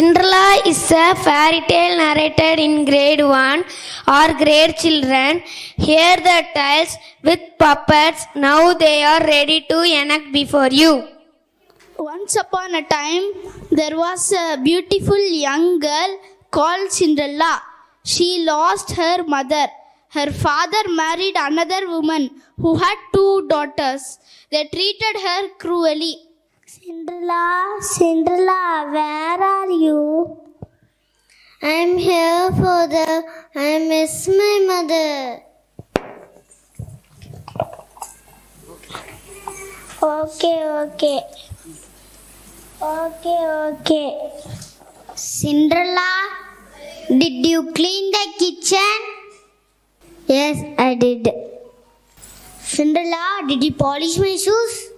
Cinderella is a fairy tale narrated in grade 1 or grade children. Hear the tales with puppets. Now they are ready to enact before you. Once upon a time, there was a beautiful young girl called Cinderella. She lost her mother. Her father married another woman who had two daughters. They treated her cruelly. Cinderella, Cinderella, where are you? I'm here, father. I miss my mother. Okay, okay. Okay, okay. Cinderella, did you clean the kitchen? Yes, I did. Cinderella, did you polish my shoes?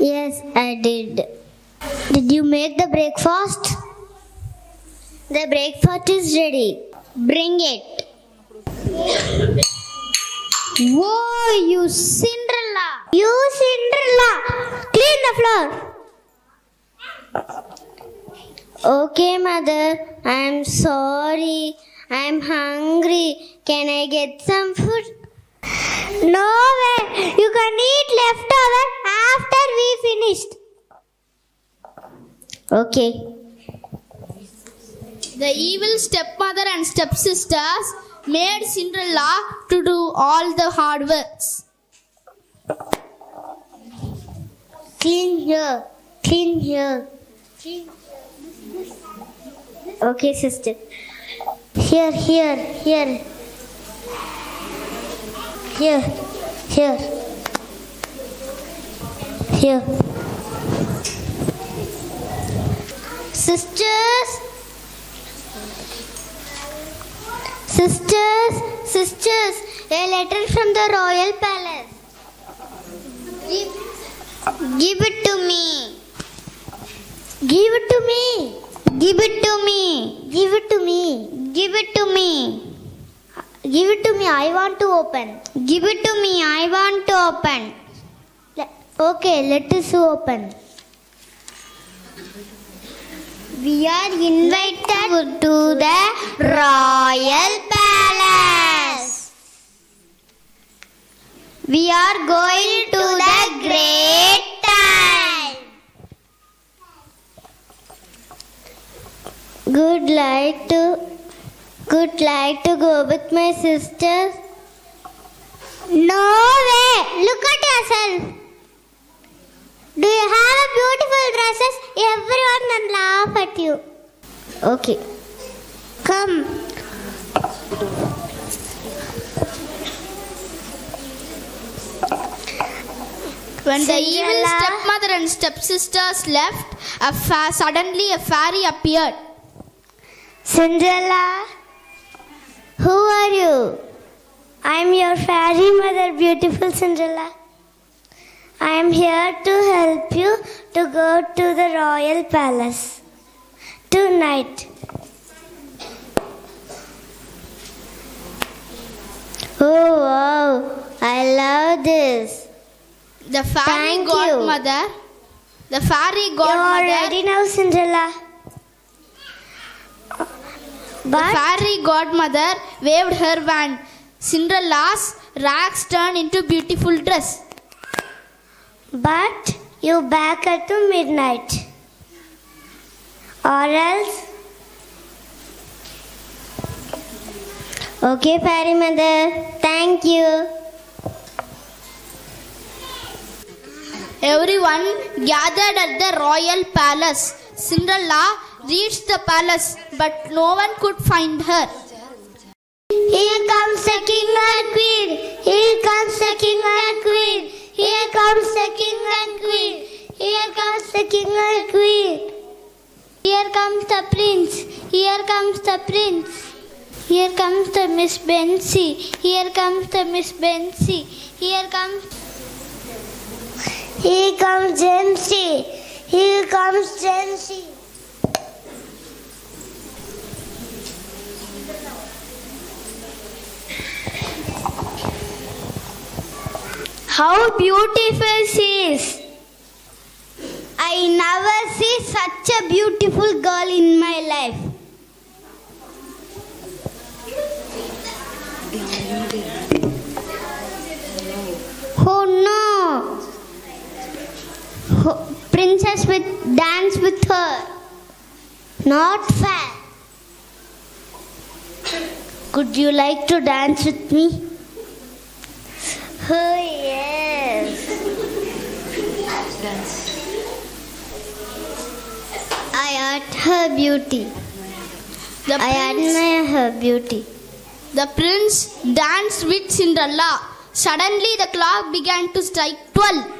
Yes, I did. Did you make the breakfast? The breakfast is ready. Bring it. Whoa, you Cinderella! You Cinderella! Clean the floor. Okay, mother. I'm sorry. I'm hungry. Can I get some food? No way! You can eat leftover after we finished. Okay. The evil stepmother and stepsisters made Cinderella to do all the hard works. Clean here. Clean here. Okay, sister. Here, here, here. Here, here. Here. Sisters. Sisters, sisters, a letter from the royal palace. Give, give it to me. Give it to me. Give it to me. Give it to me. Give it to me. Give it to me. I want to open. Give it to me. I want to open. Okay, let us open. We are invited to the royal palace. We are going to the great time. Good like to good like to go with my sisters. No way! Look at yourself. Do you have beautiful dresses? Everyone will laugh at you. Okay. Come. When the evil stepmother and stepsisters left, a fa- suddenly a fairy appeared. Cinderella, who are you? I'm your fairy mother, beautiful Cinderella. I am here to help you to go to the royal palace tonight. Oh wow, I love this. The fairy Thank you. godmother, the fairy godmother. You're ready now, Cinderella. the fairy godmother waved her wand. Cinderella's rags turned into beautiful dress. But you back at the midnight. Or else. Okay, fairy mother. Thank you. Everyone gathered at the royal palace. Cinderella reached the palace, but no one could find her. Here comes the king and queen. Here comes comes the king and queen. Here comes the king and queen. Here comes the prince. Here comes the prince. Here comes the Miss Bency. Here comes the Miss Bency. Here comes. Here comes Jency. Here comes Jency. How beautiful she is. I never see such a beautiful girl in my life. Oh no! Oh, princess with dance with her. Not fair. Could you like to dance with me? Oh yes. I admire her beauty. The I prince, admire her beauty. the prince danced with Cinderella. Suddenly, the clock began to strike twelve.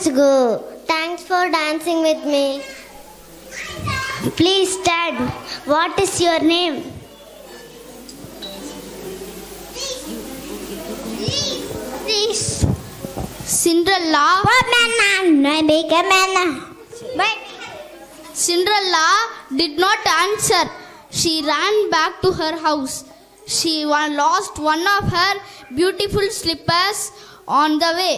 Must go. Thanks for dancing with me. Please stand. What is your name? Please. Cinderella, man? Big man. Cinderella did not answer. She ran back to her house. She lost one of her beautiful slippers on the way.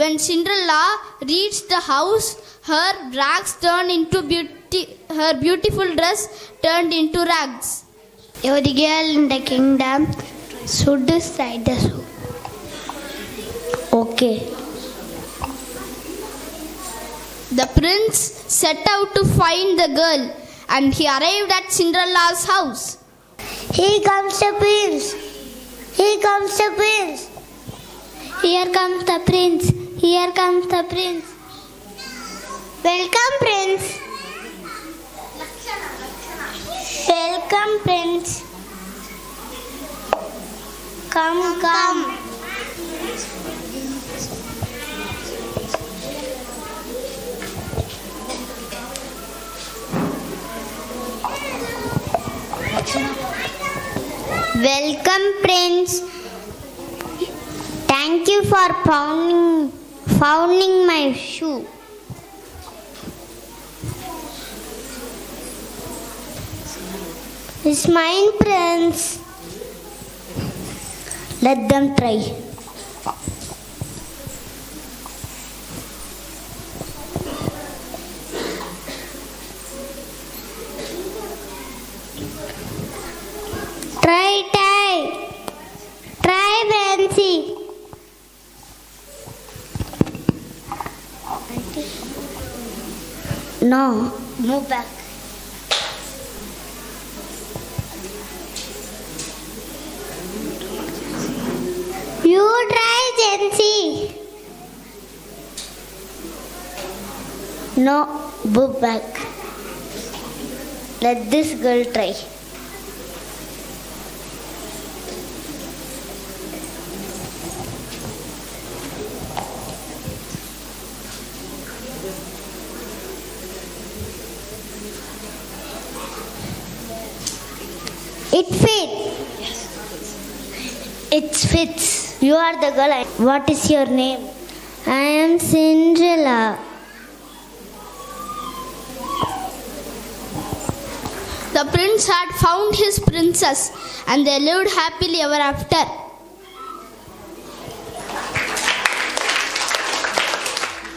When Cinderella reached the house, her rags turned into beauty. Her beautiful dress turned into rags. Every girl in the kingdom should decide the soul. Okay. The prince set out to find the girl, and he arrived at Cinderella's house. Here comes the prince. Here comes the prince. Here comes the prince. Here comes the prince. Welcome, prince. Welcome, prince. Come, come. Welcome, Prince. Thank you for founding my shoe. It's mine, Prince. Let them try. Try, try. Try, Nancy. No, move back. You try, Jency. No, move back. Let this girl try. It fits. It fits. You are the girl. What is your name? I am Cinderella. The prince had found his princess, and they lived happily ever after.